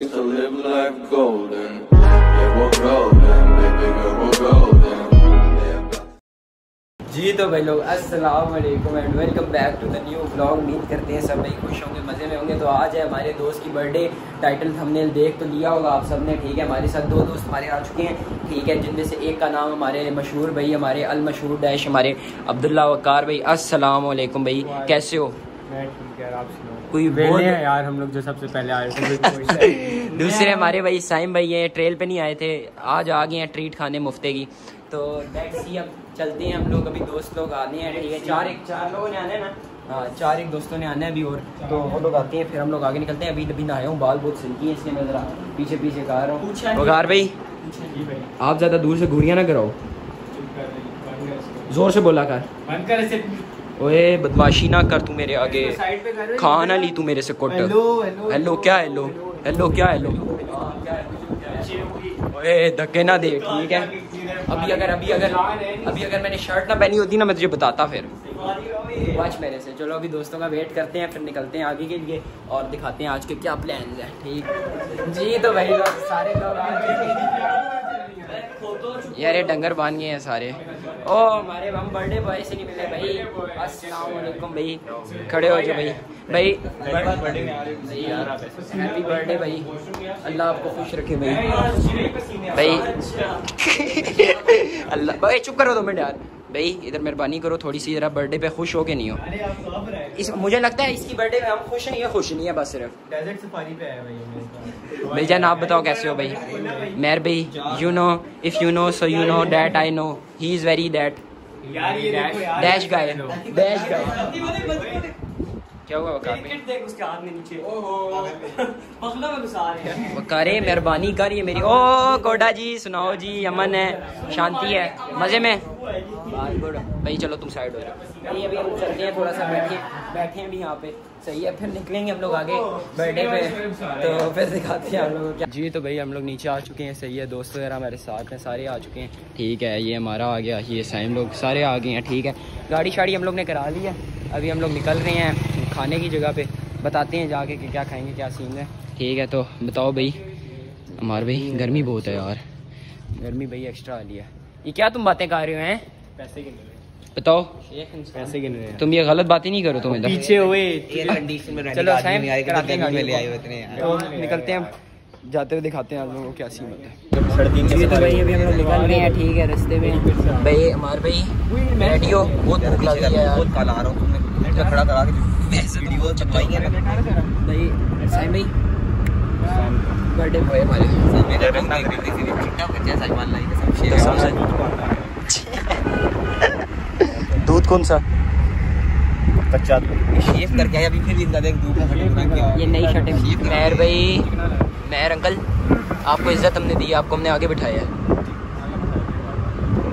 to live life golden. Yeah, we're golden, baby girl, we're golden. جی تو بھائی لوگ السلام علیکم and welcome back to the new blog امید کرتے ہیں سب بھائی خوش ہوں گے مزے میں ہوں گے۔ تو آج ہے ہمارے دوست کی برتھ ڈے ٹائٹل ہم نے دیکھ تو لیا ہوگا آپ سب نے ٹھیک ہے؟ ہمارے ساتھ دو دوست ہمارے آ چکے ہیں ٹھیک ہے؟ جن میں سے ایک کا نام ہمارے مشہور بھائی ہمارے المشہور ڈیش ہمارے عبداللہ وقار بھائی۔ السلام علیکم بھائی کیسے ہو؟ میں ٹھیک ہے آپ سنو کوئی ہیں یار ہم لوگ جو سب سے پہلے آئے تھے دوسرے ہمارے بھائی سائم بھائی ہیں ٹریل پہ نہیں آئے تھے آج آ گئے ہیں ٹریٹ کھانے مفتے کی۔ تو لیٹس سی اب چلتے ہیں ہم لوگ ابھی دوست لوگ آنے ہیں ٹھیک ہے۔ چار ایک چار لوگوں نے آنا ہے نا؟ ہاں چار ایک دوستوں نے آنا ہے ابھی اور۔ تو وہ لوگ آتے ہیں پھر ہم لوگ آگے نکلتے ہیں۔ ابھی ابھی نہ آیا ہوں بال بہت سلکی ہیں اس لیے میں ذرا پیچھے پیچھے کہا رہا ہوں۔ وغار بھائی جی بھائی۔ آپ زیادہ دور سے گھوریاں نہ کراؤ۔ زور سے بولا کر۔ بند کر اسے اوے بدماشی نہ کر تو میرے آگے۔ کھا نہ لی تو میرے سے کوٹ۔ ہیلو کیا ہیلو ہیلو کیا ہیلو اوے دھکے نہ دے ٹھیک ہے؟ ابھی اگر ابھی اگر ابھی اگر میں نے شرٹ نہ پہنی ہوتی نا میں تجھے بتاتا پھر۔ واچ میرے سے۔ چلو ابھی دوستوں کا ویٹ کرتے ہیں پھر نکلتے ہیں آگے کے لیے اور دکھاتے ہیں آج کے کیا پلانز ہیں ٹھیک؟ جی تو بھائی سارے لوگ یار، یہ ڈنگر بان گئے ہیں سارے۔ او ہمارے ہم برتھ ڈے بوائے سے نہیں ملے بھائی۔ السلام علیکم بھائی۔ کھڑے ہو جاؤ بھائی۔ بھائی ہیپی برتھ ڈے بھائی۔ اللہ آپ کو خوش رکھے بھائی۔ بھائی۔ اللہ، بھائی، چپ کرو دو منٹ یار۔ بھائی ادھر مہربانی کرو تھوڑی سی ذرا برتھ ڈے پہ خوش ہو کے نہیں ہو۔ اس مجھے لگتا ہے اس کی برتھ ڈے میں ہم خوش ہیں یہ خوش نہیں ہے بس صرف۔ ڈیزرٹ سفاری پہ آئے بھائی بھائی جان آپ بتاؤ کیسے ہو بھائی؟ میر بھائی you know of you know so you know that I know he is very that dash guy dash guy کیا ہوا وقار بھائی وقارے مہربانی کر یہ میری او کوڈا جی سناؤ جی امن ہے شانتی ہے۔ مزے میں؟ بھائی چلو تم سائڈ ہو جاؤ۔ بھائی ابھی ہم چلتے ہیں تھوڑا سا بیٹھے بیٹھے ہیں بھی یہاں پہ۔ صحیح ہے پھر نکلیں گے ہم لوگ آگے۔ برتھ ڈے پہ تو پھر دکھاتے ہیں ہم لوگ کیا جی تو بھائی ہم لوگ نیچے آ چکے ہیں۔ صحیح ہے دوست وغیرہ ہمارے ساتھ ہیں سارے آ چکے ہیں۔ ٹھیک ہے یہ ہمارا آ گیا یہ سائم لوگ سارے آ گئے ہیں ٹھیک ہے۔ گاڑی شاڑی ہم لوگ نے کرا لی ہے۔ ابھی ہم لوگ نکل رہے ہیں کھانے کی جگہ پہ بتاتے ہیں جا کے کہ کیا کھائیں گے کیا سین ہے ٹھیک ہے تو بتاؤ بھائی ہمارے بھائی گرمی بہت ہے یار۔ گرمی بھائی ایکسٹرا آ ہے۔ یہ کیا تم باتیں کر رہے ہو ہیں؟ پیسے کے بتاؤ۔ پیسے کے لیے تم یہ غلط باتیں نہیں کرو تم پیچھے ہوئے۔ چلو ہیں نکلتے ہیں جاتے ہوئے دکھاتے ہیں آپ لوگوں کو کیا سین ہوتا ہے۔ جی تو بھائی ابھی ہم لوگ نکل رہے ہیں ٹھیک ہے رستے میں۔ بھائی ہمارے بھائی ریڈیو بہت بھوک لگ رہی ہے یار۔ کالا آ رہا ہوں تم نے کھڑا کرا کے ویڈیو چپائیں گے۔ بھائی سائم بھائی۔ برتھ ڈے بوائے ہمارے۔ دودھ کون سا؟ شیف کر کے ابھی پھر بھی ان کا دیکھ دھوپ میں یہ نئی ہے۔ مہر بھائی۔ مہر انکل آپ کو عزت ہم نے دی آپ کو ہم نے آگے بٹھایا ہے۔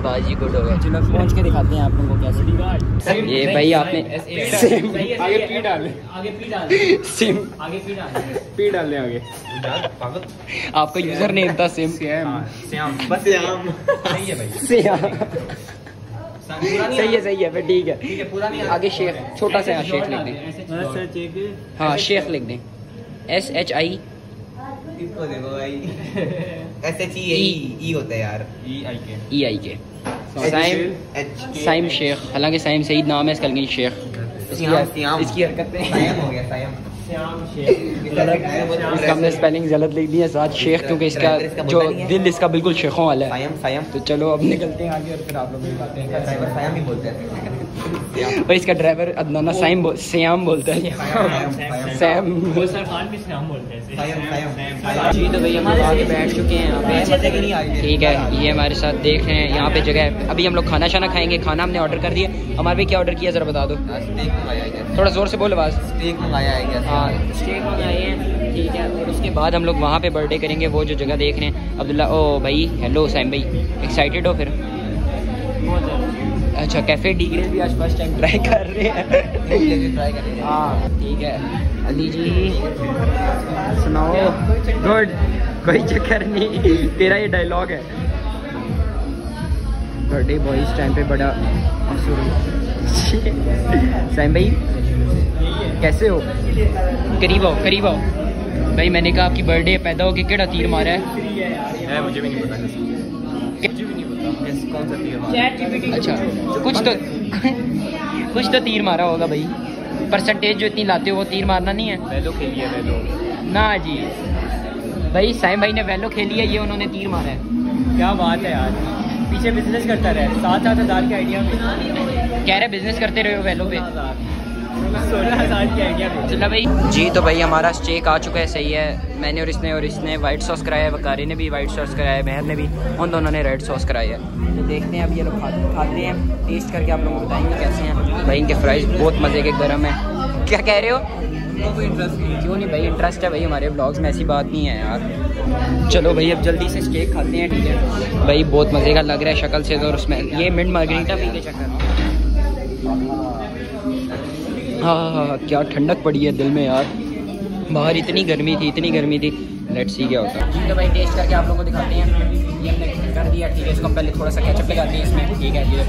باجی گڈ ہو گیا۔ چلو پہنچ کے دکھاتے ہیں آپ کو کیسے۔ یہ بھائی آپ نے آگے پی ڈالے سم پی ڈالے آگے۔ آپ کا یوزر نیم تھا سم بس یہاں صحیح ہے بھائی۔ صحیح ہے صحیح ہے پھر ٹھیک ہے۔ آگے شیخ چھوٹا سا یہاں شیخ لکھ دیں۔ ہاں شیخ لکھ دیں۔ ایس ایچ آئی اس کو دیکھو بھائی ایس ایچ ای ای ہوتا ہے یار ای آئی کے سائم ایچ سائم شیخ حالانکہ سائم سعید نام ہے اس کا لیکن شیخ اس کی حرکتیں ہو گیا کا ہم نے اسپیلنگ غلط لکھ دی ہے ساتھ شیخ کیونکہ اس کا جو دل اس کا بالکل شیخوں والا ہے۔ تو چلو اب نکلتے ہیں آگے اور پھر آپ لوگ اس کا ڈرائیور ادنانا سائم بول- سیام بولتا ہے۔ سیم جی تو بھائی ہم لوگ آگے بیٹھ چکے ہیں۔ یہاں پہ ٹھیک ہے یہ ہمارے ساتھ دیکھ رہے ہیں۔ یہاں پہ جگہ ہے۔ ابھی ہم لوگ کھانا شانا کھائیں گے۔ کھانا ہم نے آرڈر کر دیا۔ ہمارے بھی کیا آرڈر کیا ذرا بتا دو۔ تھوڑا زور سے بولو آواز۔ اسٹیک ہیں۔ ٹھیک ہے اور اس کے بعد ہم لوگ وہاں پہ برتھ ڈے کریں گے وہ جو جگہ دیکھ رہے ہیں۔ عبداللہ او بھائی ہیلو سیم بھائی۔ ایکسائٹیڈ ہو پھر؟ اچھا کیفے ڈی گریل بھی آج فرسٹ ٹائم ٹرائی کر رہے ہیں۔ ہاں ٹھیک ہے۔ علی جی سناؤ۔ گڈ کوئی چکر نہیں۔ تیرا یہ ڈائلاگ ہے۔ برتھ ڈے بوائے اس ٹائم پہ بڑا سیم بھائی کیسے ہو قریب آؤ قریب آؤ بھائی میں نے کہا آپ کی برتھ ڈے پیدا ہو کے کیڑا تیر مارا ہے مجھے بھی نہیں پتا اچھا کچھ تو کچھ تو تیر مارا ہوگا بھائی پرسنٹیج جو اتنی لاتے ہو وہ تیر مارنا نہیں ہے ویلو کھیلی ہے ویلو نہ جی بھائی سائم بھائی نے ویلو کھیلی ہے یہ انہوں نے تیر مارا ہے کیا بات ہے یار پیچھے بزنس کرتا رہے سات سات ہزار کے آئیڈیا کہہ رہے بزنس کرتے رہے ہو ویلو پہ بھائی جی تو بھائی ہمارا اسٹیک آ چکا ہے صحیح ہے۔ میں نے اور اس نے اور اس نے وائٹ سوس کرایا ہے بکاری نے بھی وائٹ سوس کرایا ہے مہر نے بھی۔ ان دونوں نے ریڈ سوس کرایا ہے۔ تو دیکھتے ہیں اب یہ لوگ کھاتے ہیں۔ ٹیسٹ کر کے آپ لوگوں کو بتائیں گے کیسے ہیں۔ بھائی ان کے فرائز بہت مزے کے گرم ہیں۔ کیا کہہ رہے ہو؟ کیوں نہیں بھائی؟ انٹرسٹ ہے بھائی ہمارے بلاگس میں ایسی بات نہیں ہے یار۔ چلو بھائی اب جلدی سے اسٹیک کھاتے ہیں ٹھیک ہے۔ بھائی بہت مزے کا لگ رہا ہے شکل سے تو اس میں یہ منٹ مارگریٹا پی کے چکر ہاں ہاں ہاں کیا ٹھنڈک پڑی ہے دل میں یار۔ باہر اتنی گرمی تھی اتنی گرمی تھی۔ لیٹ سی کیا ہوتا۔ ہے تو بھائی ٹیسٹ کر کے آپ لوگوں کو دکھاتے ہیں۔ یہ ہم نے کر دیا ٹھیک ہے اس کو پہلے تھوڑا سا کیچپ لگاتے ہیں اس میں۔ ٹھیک ہے یہ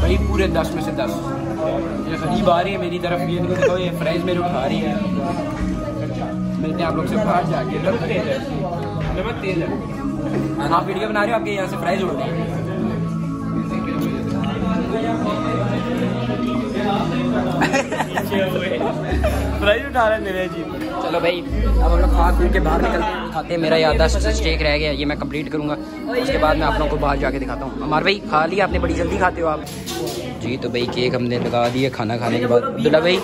بھائی پورے دس میں سے دس۔ یہ غریب آ رہی ہے میری طرف یہ فرائز میرے اٹھا رہی ہے۔ ملتے ہیں آپ لوگ سے باہر جا کے۔ نمک تیز ہے نمک تیز ہے آپ ویڈیو بنا رہے ہو آپ کے یہاں سے اڑ پرائز اٹھا رہے میرے جی۔ چلو بھائی اب ہم لوگ کھا کھول کے باہر نکلتے ہیں۔ کھاتے ہیں میرا یادداشت اسٹیک رہ گیا یہ میں کمپلیٹ کروں گا۔ اس کے بعد میں آپ لوگوں کو باہر جا کے دکھاتا ہوں۔ ہمارے بھائی کھا لیا آپ نے؟ بڑی جلدی کھاتے ہو آپ۔ جی تو بھائی کیک ہم نے لگا دیے کھانا کھانے کے بعد۔ عبداللہ بھائی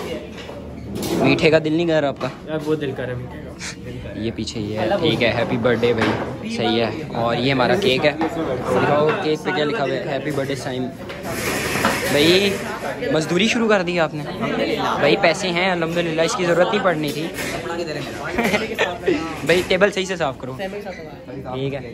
میٹھے کا دل نہیں کر رہا آپ کا؟ یار وہ دل کر ہے یہ پیچھے یہ ہے۔ ٹھیک ہے ہیپی برتھ ڈے بھائی۔ صحیح ہے۔ اور یہ ہمارا کیک ہے۔ دکھاؤ کیک پہ کیا لکھا ہوا ہے۔ Happy birthday Saim. بھائی مزدوری شروع کر دی آپ نے۔ بھائی پیسے ہیں۔ الحمد للہ اس کی ضرورت نہیں پڑنی تھی۔ بھائی ٹیبل صحیح سے صاف کرو۔ ٹھیک ہے۔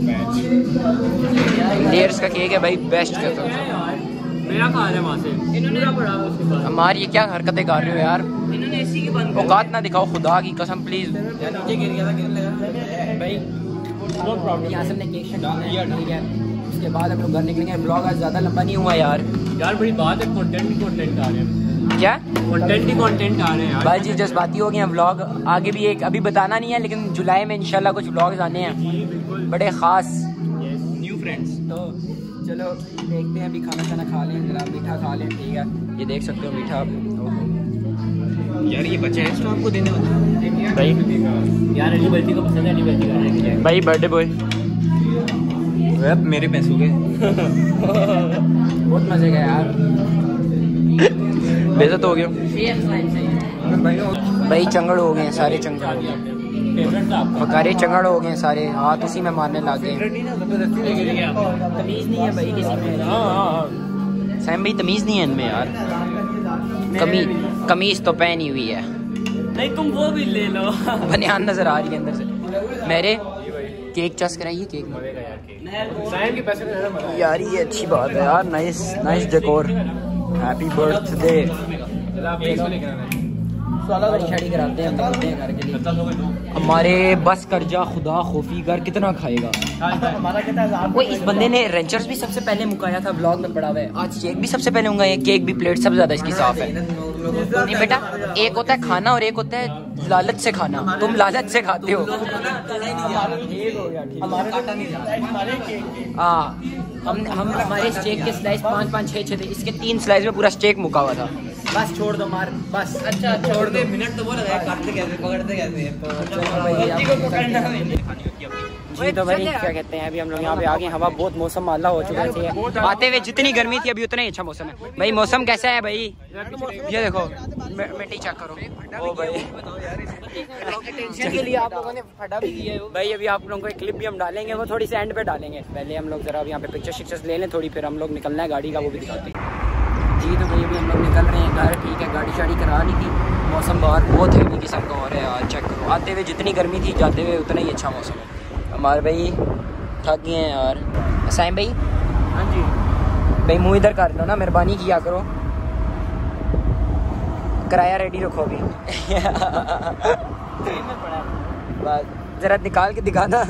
گیا لیئرس کا کیک ہے بھائی بیسٹ میرا کھا رہا ہے وہاں سے۔ پورا پڑا ہوا اس کے بعد ہمار یہ کیا حرکتیں کر رہے ہو یار؟ اوقات نہ دکھاؤ خدا کی قسم پلیز بھائی یہاں سے ہم نے کیک شیک کھانا ہے، ٹھیک ہے اس کے بعد ہم لوگ گھر نکلیں گے۔ بلاگ آج زیادہ لمبا نہیں ہوا یار۔ یار بڑی بات ہے کیا؟ کنٹینٹ ہی کنٹینٹ آ رہے ہیں بھائی جی جذباتی ہو گئے ہیں ولاگ آگے بھی ایک ابھی بتانا نہیں ہے لیکن جولائی میں انشاءاللہ کچھ ولاگز آنے ہیں. جی بڑے خاص. نیو فرینڈس تو چلو دیکھتے ہیں ابھی کھانا کھانا کھا لیں ذرا میٹھا کھا لیں ٹھیک ہے. یہ دیکھ سکتے ہو میٹھا. یار یہ بچے ہیں اسٹاف کو دینے والا بھائی. یار علی بلتی کو پسند ہے علی بلتی کا رہے بھائی برتھ ڈے بوائے میرے پیسوں کے بہت مزے کا یار. بےزت ہو گیا بھائی چنگڑ ہو گئے ہیں سارے چنگڑ۔ ہو گئے بکارے چنگڑ ہو گئے ہیں سارے۔ ہاتھ اسی میں مارنے لگ گئے۔ کا تمیز نہیں ہے بھائی کسی میں ہاں ہاں سیم بھائی تمیز نہیں ہے ان میں یار۔ کمی کمیز تو پہنی ہوئی ہے۔ نہیں تم وہ بھی لے لو۔ بنیان نظر آ رہی ہے اندر سے۔ میرے کیک چس کرائیے کیک مزہ یار یہ اچھی بات ہے یار۔ Nice nice decor happy birthday کراتے ہیں گھر ہمارے بس کر جا خدا خوفی کر کتنا کھائے گا؟ وہ اس بندے نے رینچرز بھی سب سے پہلے مکایا تھا بلاگ میں پڑا ہوا ہے۔ آج کیک بھی سب سے پہلے ہوں گا یہ کیک بھی پلیٹ سب سے زیادہ اس کی صاف ہے۔ نہیں بیٹا ایک ہوتا ہے کھانا اور ایک ہوتا ہے لالچ سے کھانا۔ تم لالچ سے کھاتے ہو۔ ہاں، ہمارے اسٹیک کے سلائس پانچ پانچ چھ چھ تھے۔ اس کے تین سلائس میں پورا اسٹیک مکا ہوا تھا۔ بس چھوڑ دو مار۔ بس۔ اچھا, اچھا،, اچھا۔ چھوڑ منٹ تو وہ کاٹتے کیسے پکڑتے کیسے جی تو بھائی کیا کہتے ہیں؟ ابھی ہم لوگ یہاں پہ آگے ہوا بہت موسم مالا ہو چکا ہے۔ آتے ہوئے جتنی گرمی تھی ابھی اتنا ہی اچھا موسم ہے۔ بھائی موسم کیسا ہے بھائی؟ یہ دیکھو مٹی چیک کرو آپ لوگوں بھائی ابھی آپ لوگوں کو ایک کلپ بھی ہم ڈالیں گے وہ تھوڑی سی اینڈ پہ ڈالیں گے۔ پہلے ہم لوگ ذرا یہاں پہ پکچر شکچر لے لیں تھوڑی پھر ہم لوگ نکلنا ہے گاڑی کا وہ بھی دکھاتے ہیں۔ جی تو بھائی ابھی ہم لوگ نکل رہے ہیں گھر ٹھیک ہے گاڑی شاڑی کرا لی تھی۔ موسم باہر بہت ہیوی قسم کا ہو رہا ہے چیک کرو۔ آتے ہوئے جتنی گرمی تھی جاتے ہوئے اتنا ہی اچھا موسم ہے۔ ہمارے بھائی تھک گئے ہیں یار سائم بھائی؟ ہاں جی۔ بھائی منہ ادھر کر لو نا مہربانی کیا کرو۔ کرایہ ریڈی رکھو بھی بس ذرا نکال کے دکھانا۔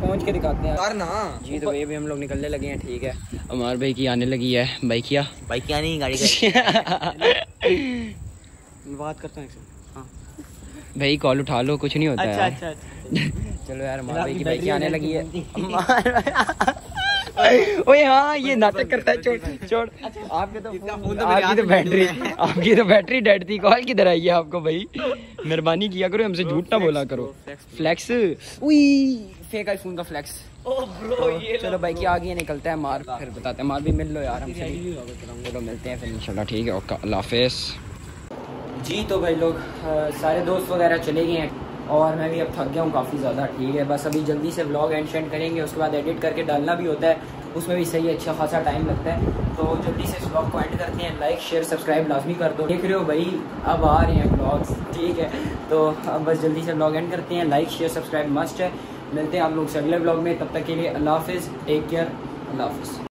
پہنچ کے دکھاتے ہیں۔ جی، ہم لوگ نکلنے لگے ہیں ٹھیک ہے۔ بھائی کی آنے لگی ہے۔ نہیں گاڑی بات کرتا ہوں بھائی کال اٹھا لو کچھ نہیں ہوتا ہے چلو یار ماں بھائی کی بائک آنے لگی ہے اوے ہاں یہ ناٹک کرتا ہے چھوڑ چھوڑ آپ کے تو آپ کی تو بیٹری آپ کی تو بیٹری ڈیڈ تھی کال کدھر آئی ہے آپ کو بھائی مہربانی کیا کرو ہم سے جھوٹ نہ بولا کرو فلیکس اوئی فیک آئی فون کا فلیکس چلو بھائی کیا آگے نکلتا ہے مار پھر بتاتے ہیں مار بھی مل لو یار ہم سے چلو ملتے ہیں پھر انشاءاللہ ٹھیک ہے اوکے اللہ حافظ جی تو بھائی لوگ سارے دوست وغیرہ چلے گئے ہیں اور میں بھی اب تھک گیا ہوں، کافی زیادہ، ٹھیک ہے۔ بس ابھی جلدی سے بلاگ اینڈ شینڈ کریں گے، اس کے بعد ایڈٹ کر کے ڈالنا بھی ہوتا ہے۔ اس میں بھی صحیح اچھا خاصا ٹائم لگتا ہے۔ تو جلدی سے اس بلاگ کو اینڈ کرتے ہیں۔ لائک شیئر سبسکرائب لازمی کر دو۔ دیکھ رہے ہو بھائی، اب آ رہے ہیں بلاگس ٹھیک ہے۔ تو اب بس جلدی سے بلاگ اینڈ کرتے ہیں۔ لائک شیئر سبسکرائب مسٹ ہے۔ ملتے ہیں آپ لوگ سے اگلے بلاگ میں۔ تب تک کے لیے اللہ حافظ۔ ٹیک کیئر اللہ حافظ۔